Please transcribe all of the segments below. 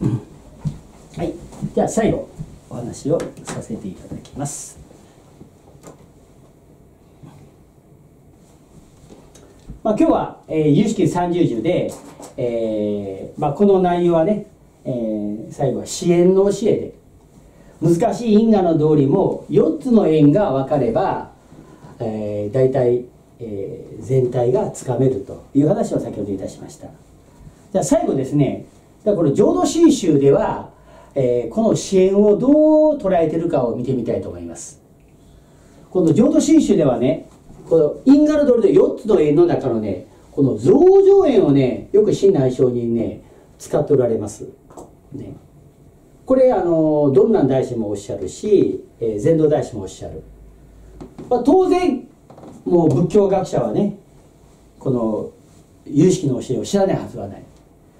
はい。では最後お話をさせていただきます。まあ、今日は、えー、有識三十十で、えーまあ、この内容はね、えー、最後は支援の教えで難しい因果の通りも4つの縁が分かれば、えー、大体、えー、全体がつかめるという話を先ほどいたしました。じゃあ最後ですねこれ浄土真宗では、えー、この支援をどう捉えてるかを見てみたいと思います。この浄土真宗ではねこの因果の通りで4つの縁の中のねこの増上縁をねよく親鸞上人ね使っておられます、ね、これあのどんなん大師もおっしゃるし、えー、禅道大師もおっしゃる、まあ、当然もう仏教学者はねこの有識の教えを知らないはずはない。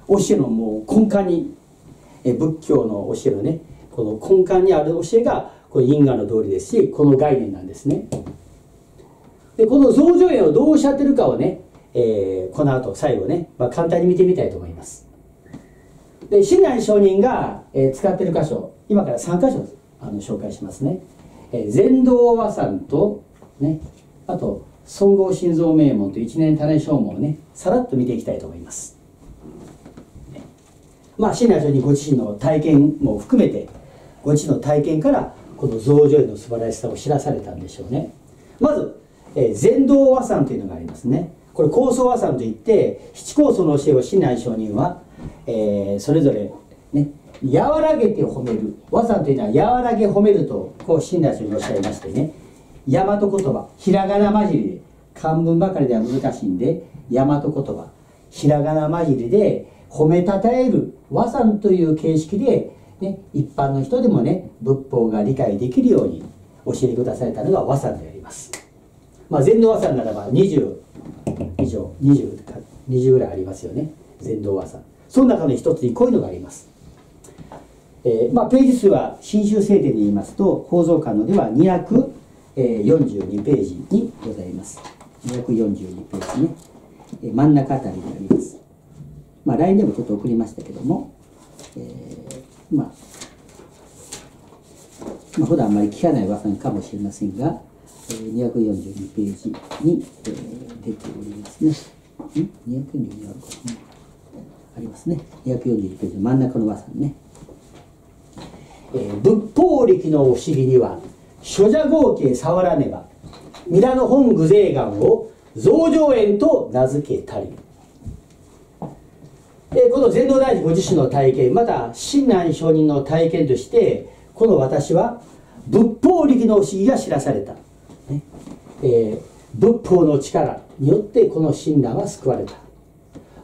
教えのもう根幹に、え、仏教の教えのね。この根幹にある教えがこの因果の通りですしこの概念なんですね。でこの増上縁をどうおっしゃってるかをね、えー、この後最後ね、まあ、簡単に見てみたいと思います。で親鸞上人が、えー、使ってる箇所今から3箇所あの紹介しますね、えー、禅道和算とねあと尊号心臓名門と一年種証文をねさらっと見ていきたいと思います、まあ親鸞上人ご自身の体験も含めてご自身の体験からこの増上縁の素晴らしさを知らされたんでしょうね。まずえー、禅道和算というのがありますね。これ高層和算といって七高層の教えを親鸞上人は、えー、それぞれね和らげて褒める。和算というのは和らげ褒めるとこう親鸞上人おっしゃいましてね。大和言葉ひらがな混じりで漢文ばかりでは難しいんで大和言葉ひらがな混じりで褒めたたえる和算という形式で、ね、一般の人でもね仏法が理解できるように教えてくだされたのが和算であります。まあ、全道和さんならば20以上 20, 20ぐらいありますよね。全道和さんその中の一つにこういうのがあります、えーまあ、ページ数は新州聖典で言いますと宝蔵館のでは242ページにございます。242ページね、えー、真ん中あたりにあります。まあ LINE でもちょっと送りましたけども、えー、まあまあ、普段あんまり聞かない和さんかもしれませんが、242ページに、えー、出ておりますね。ん ?242 あるかな、ありますね。242ページの真ん中の和さんね。えー、仏法力のお尻には、諸者合計触らねば、皆の本具税願を増上縁と名付けたり。え、この禅道大臣ご自身の体験、また親鸞上人の体験として、この私は仏法力の不思議が知らされた。ね。えー、仏法の力によってこの親鸞は救われた。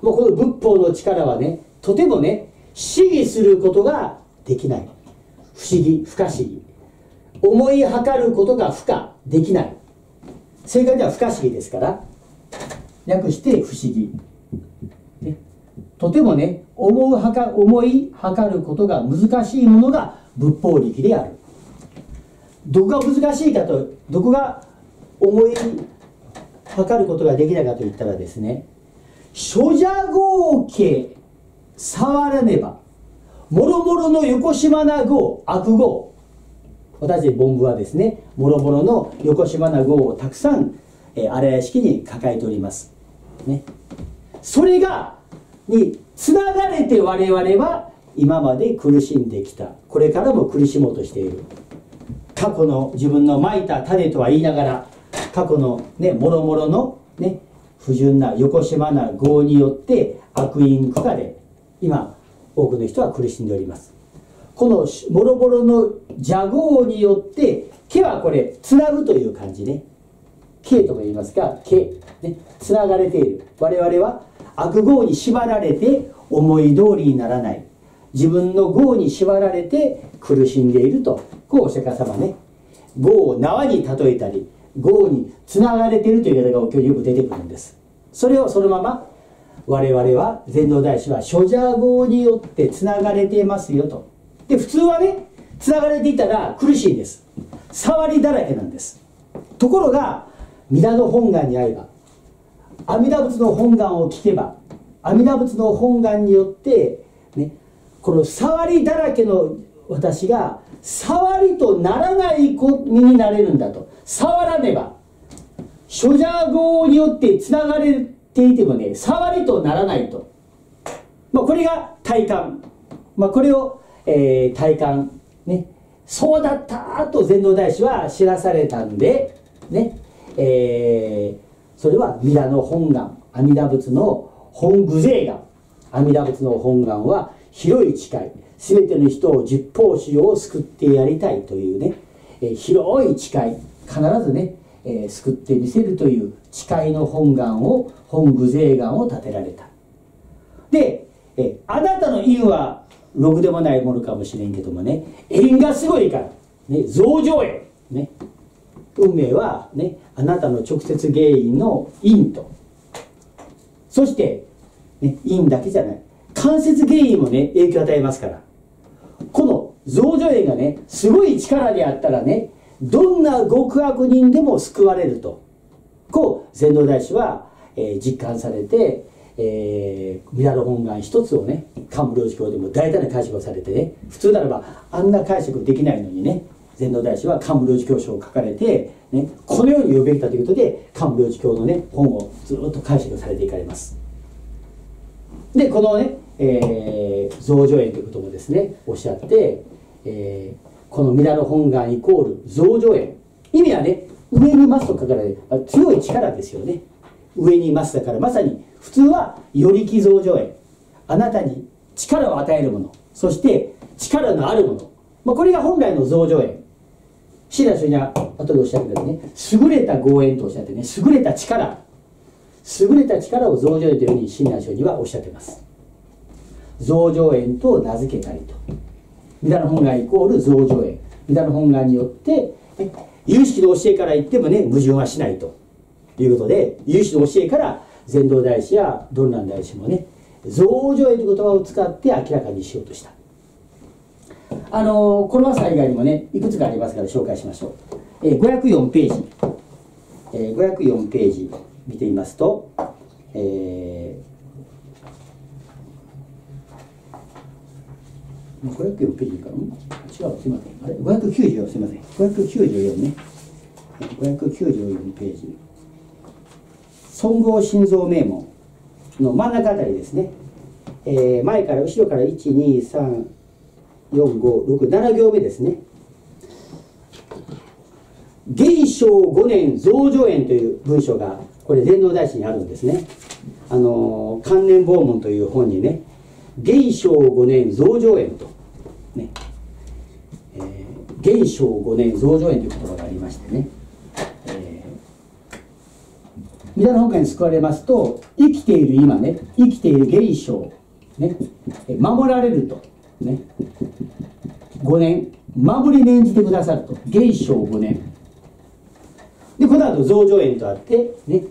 もうこの仏法の力はねとてもね思議することができない。不思議不可思議。思いはかることが不可できない。正解では不可思議ですから略して不思議、とてもね思うはか思いはかることが難しいものが仏法力である。どこが難しいかとどこが思い測ることができないかといったらですね諸者合計触らねばもろもろの横島な語悪語私本部はですねもろもろの横島な語をたくさん、えー、荒屋敷に抱えております、ね、それがにつながれて我々は今まで苦しんできた。これからも苦しもうとしている。過去の自分のまいた種とは言いながら過去のねもろもろのね不純な横島な業によって悪因苦化で今多くの人は苦しんでおります。このもろもろの邪業によって毛はこれつなぐという感じね。毛とか言いますか毛ねつながれている。我々は悪業に縛られて思い通りにならない。自分の業に縛られて苦しんでいると。こうお釈迦様ね。業を縄に例えたり業につながれているという言い方が今日よく出てくるんです。それをそのまま我々は禅道大師は諸者業によってつながれていますよと。で普通はねつながれていたら苦しいんです。触りだらけなんです。ところが皆の本願に会えば阿弥陀仏の本願を聞けば阿弥陀仏の本願によってねこの触りだらけの私が触りとならない身になれるんだと。触らねば。諸邪語によってつながれていてもね触りとならないと、まあ、これが体感、まあ、これを、えー、体感。ね。そうだったと禅道大師は知らされたんでね。えー、それは弥陀の本願阿弥陀仏の本具税願阿弥陀仏の本願は広い誓い。全ての人を十方子を救ってやりたいというね、えー、広い誓い必ずね、えー、救ってみせるという誓いの本願を本具税願を立てられた。で、えー、あなたの因はろくでもないものかもしれんけどもね縁がすごいからね増上縁ね。運命はねあなたの直接原因の因と。そして、ね、因だけじゃない。間接原因もね影響を与えますから。この増上縁がねすごい力であったらねどんな極悪人でも救われると。こう禅道大師は、えー、実感されて、えー、ミラル本願一つをね漢武領事教でも大胆な解釈をされてね普通ならばあんな解釈できないのにね禅道大師は漢武領事教書を書かれて、ね、このように言うべきだということで漢武領事教のね本をずっと解釈されていかれます。でこのね、えー、増上縁ということもですねおっしゃって、えー、このミラノ本願イコール増上縁意味はね上にますと書かれる強い力ですよね。上にいますだからまさに普通はよりき増上縁あなたに力を与えるもの。そして力のあるもの、まあ、これが本来の増上縁シラ書には後でおっしゃるけどね。優れた豪縁とおっしゃってね優れた力。優れた力を増上縁というふうに親鸞書にはおっしゃってます。増上縁と名付けたりと。弥陀の本願イコール増上縁。弥陀の本願によって有識の教えから言ってもね矛盾はしないと。いうことで有識の教えから禅道大師や鈍蘭大師もね増上縁という言葉を使って明らかにしようとした。あのこの朝以外にもねいくつかありますから紹介しましょう、えー、504ページ、えー、504ページ見てみますと、えー、504ページかな？違うすいません。あれ？594すいません。594ね。594ページ。尊号心臓名門の真ん中あたりですね、えー、前から後ろから123 456行目ですね。元正5年増上園という文章がこれ伝道大師にあるんですね。あの関連訪問という本にね元正5年増上園とね、えー、元正5年増上園という言葉がありましてね、えー、御陀の本会に救われますと生きている今ね生きている元正ね守られると。5年。守り念じてくださると。元正5年。でこの後増上縁とあってね。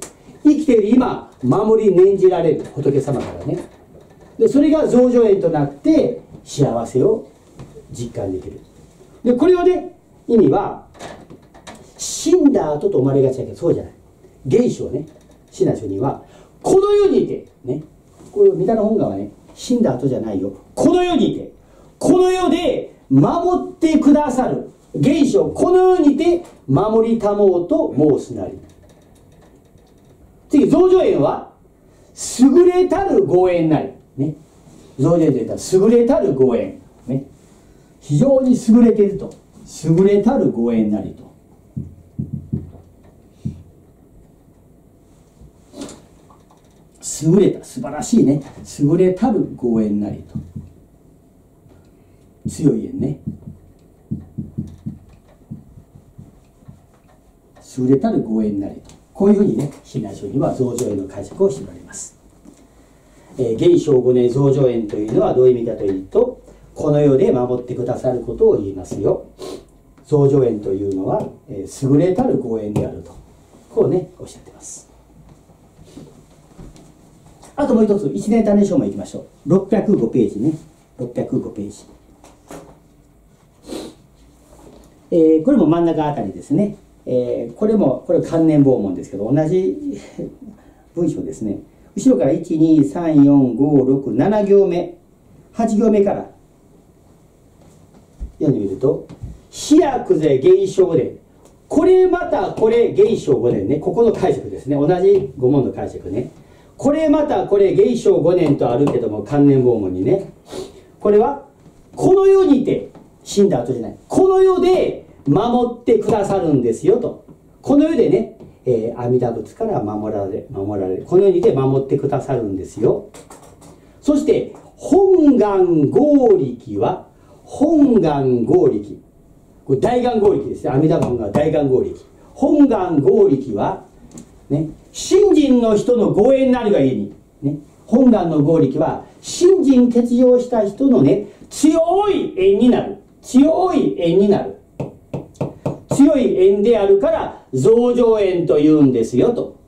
生きている今守り念じられる。仏様からね。でそれが増上縁となって幸せを実感できる。でこれをね意味は死んだ後と思われがちだけどそうじゃない。現象ね。死な書にはこの世にいてね。これ三田の本願はね死んだ後じゃないよ。この世にいて。この世で守ってくださる。現象このようにて守りたもうと申すなり。次増上縁は優れたるご縁なり。ね。増上縁といったら優れたるご縁。ね。非常に優れていると。優れたるご縁なりと。優れた素晴らしいね。優れたるご縁なりと。強い縁ね。優れたるご縁なりと。こういうふうにね親鸞書には増上縁の解釈をしております、えー、現象五年増上縁というのはどういう意味かというとこの世で守ってくださることを言いますよ。増上縁というのは、えー、優れたるご縁であると。こうねおっしゃってます。あともう一つ一年種書もいきましょう。605ページね。605ページ。えー、これも真ん中あたりですね、えー、これもこれ関連訪問ですけど同じ文章ですね。後ろから1234567行目。8行目から。読んでみると飛躍税現象でこれまたこれ現象5年ね。ここの解釈ですね。同じ5問の解釈ね。これまたこれ現象5年とあるけども関連拷問にね。これはこの世にて死んだ後じゃない。この世で守ってくださるんですよと。この世でね、えー、阿弥陀仏から守られ守られるこの世にて守ってくださるんですよ。そして本願合力は本願合力。これ大願合力ですね阿弥陀仏が大願合力。本願合力はね信心の人の護衛になるがいいに、ね、本願の合力は信心欠場した人のね強い縁になる。強い縁になる。強い縁であるから増上縁と言うんですよと。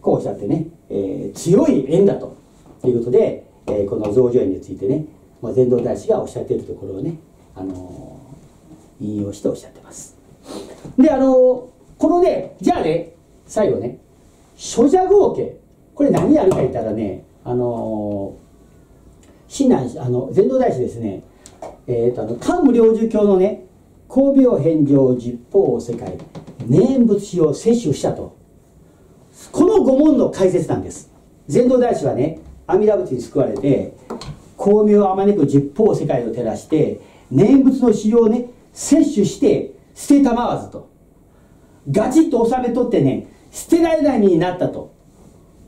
こうおっしゃってね、えー、強い縁だと。いうことで、えー、この増上縁についてね、まあ、禅道大師がおっしゃっているところをね、あのー、引用しておっしゃってます。であのー、このねじゃあね最後ね諸者合計。これ何やるか言ったらねあの親鸞あの禅道大師ですねえーと、あの漢無領寿教のね光病返上十方世界念仏師を摂取したと。この五問の解説なんです。禅道大師はね阿弥陀仏に救われて光明をあまねく十方世界を照らして念仏の資料をね摂取して捨てたまわずと。ガチッと収めとってね捨てられない身になったと。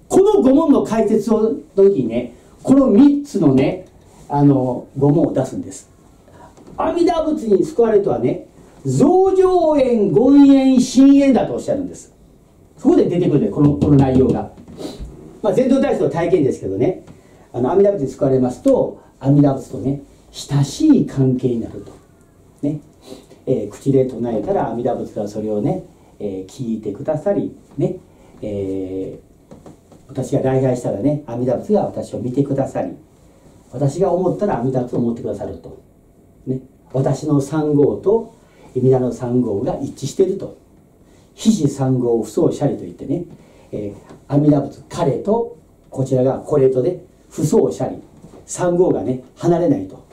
この五問の解説をの時にねこの3つのねあの五問を出すんです。阿弥陀仏に救われるとはね増上縁権縁深縁だとおっしゃるんです。そこで出てくるんでこのこの内容が、まあ、全道大師の体験ですけどねあの阿弥陀仏に救われますと阿弥陀仏とね親しい関係になると。ね、えー、口で唱えたら阿弥陀仏がそれをね、えー、聞いてくださりね、えー、私が礼拝したらね阿弥陀仏が私を見てくださり私が思ったら阿弥陀仏を思ってくださると。ね、私の三号と皆の三号が一致していると。非死三号不相シャリといってね、えー、阿弥陀仏彼とこちらがこれとで不相シャリ三号がね離れないと。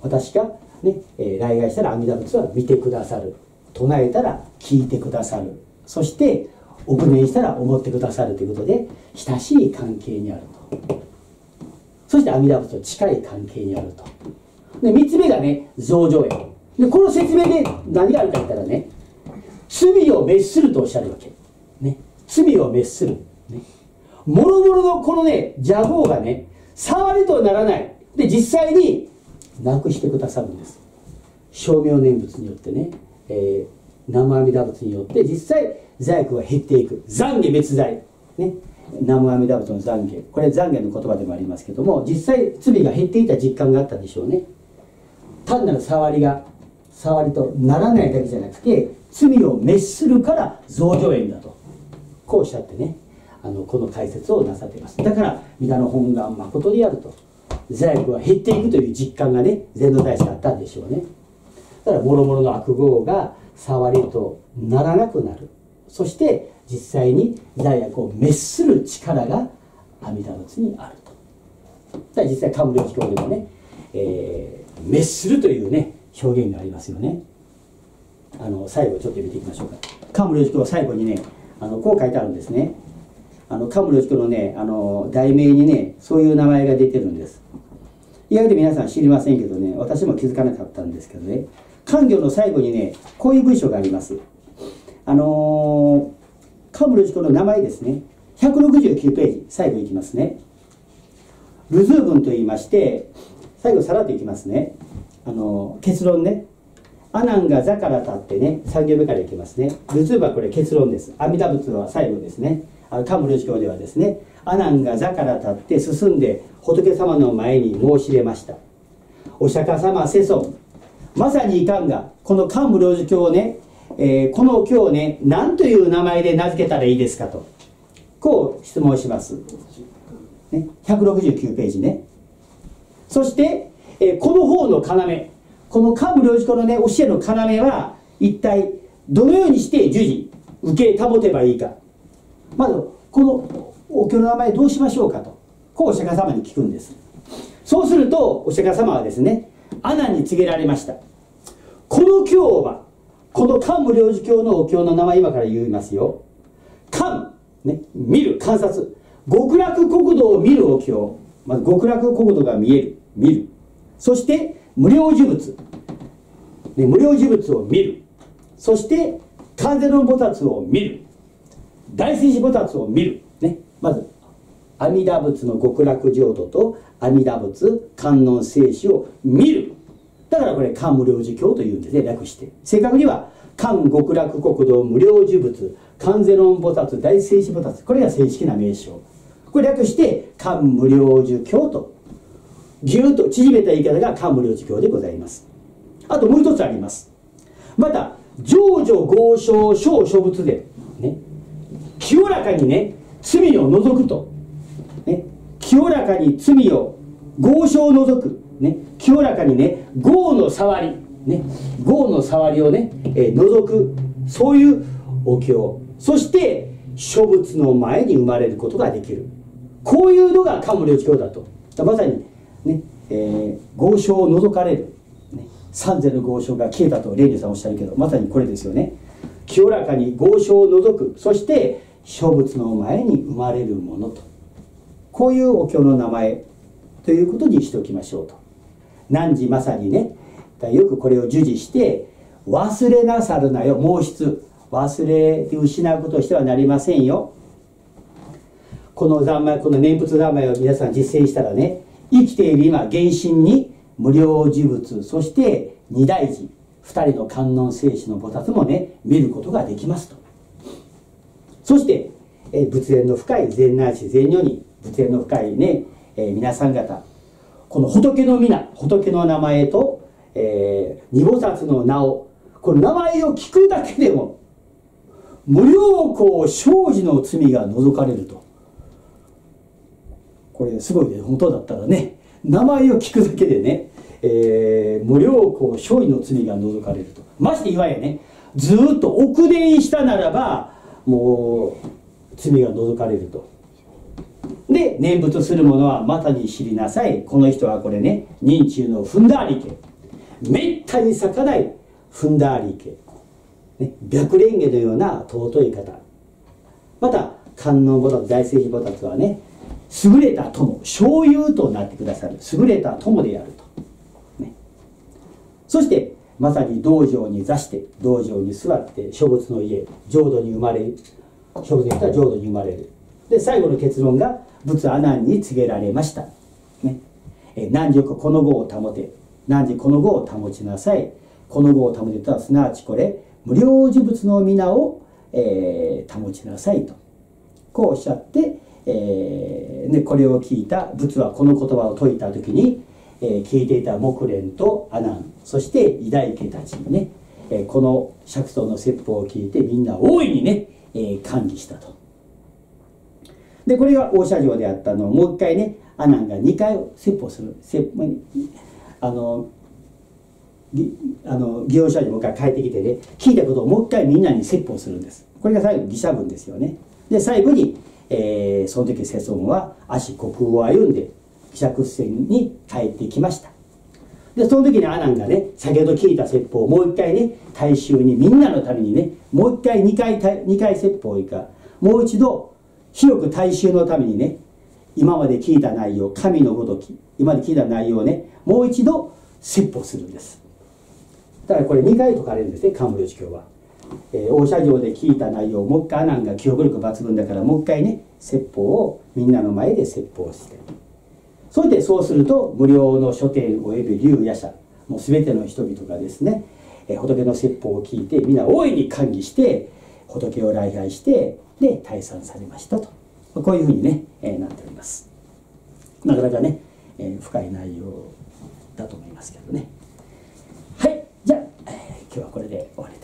私がね、えー、来外したら阿弥陀仏は見てくださる。唱えたら聞いてくださる。そしてお念したら思ってくださるということで親しい関係にあると。そして阿弥陀仏と近い関係にあると。で3つ目がね増上縁でこの説明で何があるか言ったらね罪を滅するとおっしゃるわけ、ね、罪を滅する、ね、もろもろのこのね邪法がね触りとならない。で実際になくしてくださるんです。称名念仏によってね、えー、南無阿弥陀仏によって実際罪悪は減っていく。懺悔滅罪。ね。南無阿弥陀仏の懺悔。これ懺悔の言葉でもありますけども実際罪が減っていた実感があったでしょうね。単なる触りが触りとならないだけじゃなくて罪を滅するから増上縁だと。こうおっしゃってねあのこの解説をなさっています。だから皆の本願誠であると。罪悪は減っていくという実感がね禅の大師だったんでしょうね。だから諸々の悪号が触りとならなくなる。そして実際に罪悪を滅する力が阿弥陀仏にあると。だから実際漢武領教でもね、えー滅するというね表現がありますよね。あの最後ちょっと見ていきましょうか。カムロジクは最後にねあのこう書いてあるんですね。あのカムロジクのねあの題名にねそういう名前が出てるんです。意外と皆さん知りませんけどね私も気づかなかったんですけどね。官業の最後にねこういう文章があります。あのー、カムロジクの名前ですね。169ページ最後いきますね。ルズー文と言いまして最後さらっといきますね。あの結論ね。アナンが座から立ってね3行目からいきますね。ルツーはこれ結論です。阿弥陀仏は最後ですね。あのカムル教ではですね。アナンが座から立って進んで仏様の前に申し入れました。お釈迦様世尊。まさにいかんがこの漢武領事教をね、えー、この今日ね何という名前で名付けたらいいですかと。こう質問します、ね、169ページね。そして、えー、この方の要この幹部領事校のね教えの要は一体どのようにして従事受け保てばいいか。まずこのお経の名前どうしましょうかとこうお釈迦様に聞くんです。そうするとお釈迦様はですね阿難に告げられました。この経はこの漢無量寿経のお経の名前今から言いますよ。漢ね見る観察。極楽国土を見るお経。まず極楽国土が見える。見る。そして無料呪物、ね、無料呪物を見る。そして完全の菩薩を見る。大聖子菩薩を見る、ね、まず阿弥陀仏の極楽浄土と阿弥陀仏観音聖子を見る。だからこれ漢無量寿経というんですね。略して。正確には漢極楽国土無料寿仏観世音菩薩大聖子菩薩。これが正式な名称。これ略して漢無量寿経とぎゅっと縮めた言い方が漢無量寿経でございます。あともう一つあります。また情緒合唱小諸仏でね清らかにね罪を除くとね清らかに罪を合唱を除くね清らかにね業の触りね業の触りをね、えー、除くそういうお経。そして諸仏の前に生まれることができる。こういうのが漢無量寿経だと。まさにね、えー、合唱を除かれる、ね、三世の合唱が消えたとレイリさんおっしゃるけどまさにこれですよね。清らかに合唱を除く。そして諸仏の前に生まれるものと。こういうお経の名前ということにしておきましょうと。汝まさにねよくこれを授事して忘れなさるなよ。毛筆忘れて失うことをしてはなりませんよ。この三昧この念仏三昧を皆さん実践したらね生きている今原神に無料事物そして二大寺二人の観音聖子の菩薩もね見ることができますと。そしてえ仏縁の深い善男子善女に仏縁の深いね、え、皆さん方この仏の皆仏の名前と、えー、二菩薩の名をこの名前を聞くだけでも無料公生じの罪が除かれると。これすごいね本当だったらね名前を聞くだけでね、えー、無料公生じの罪が除かれると。ましていわゆるねずっと奥伝したならばもう罪が除かれると。で念仏する者はまたに知りなさい。この人はこれね認中の踏んだり家。めったに咲かない踏んだり家、ね、白蓮華のような尊い方。また観音菩薩大聖寺菩薩はね優れた友醤油となってくださる。優れた友であると、ね、そしてまさに道場に座して道場に座って諸仏の家浄土に生まれ小説が浄土に生まれる。で最後の結論が仏阿難に告げられました、ね、え何時この語を保て。何時この語を保ちなさい。この語を保てとはすなわちこれ無料事物の皆を、えー、保ちなさいと。こうおっしゃって、えーね、これを聞いた仏はこの言葉を説いた時に、えー、聞いていた木蓮と阿難そして偉大家たちにね、えー、この釈尊の説法を聞いてみんな大いにねえー、管理したと。でこれが大社城であったのをもう一回ね阿南が2回説法する。説法あのあの祇園社城から帰ってきてね聞いたことをもう一回みんなに説法するんです。これが最後義者文ですよね。で最後に、えー、その時世尊は足国を歩んで希釈船に帰ってきました。でその時にアナンがね先ほど聞いた説法をもう一回ね大衆にみんなのためにねもう一回2回2回説法をいか。もう一度広く大衆のためにね今まで聞いた内容神のごとき今まで聞いた内容をねもう一度説法するんです。だからこれ2回解かれるんですね漢武領教は、えー、大社城で聞いた内容をもう一回アナンが記憶力抜群だからもう一回ね説法をみんなの前で説法してそれでそうすると無料の書店および竜夜叉もう全ての人々がですね、え仏の説法を聞いて皆大いに歓喜して仏を礼拝してで退散されましたと。こういうふうにね、えー、なっております。なかなかね、えー、深い内容だと思いますけどね。はいじゃあ、えー、今日はこれで終わりたい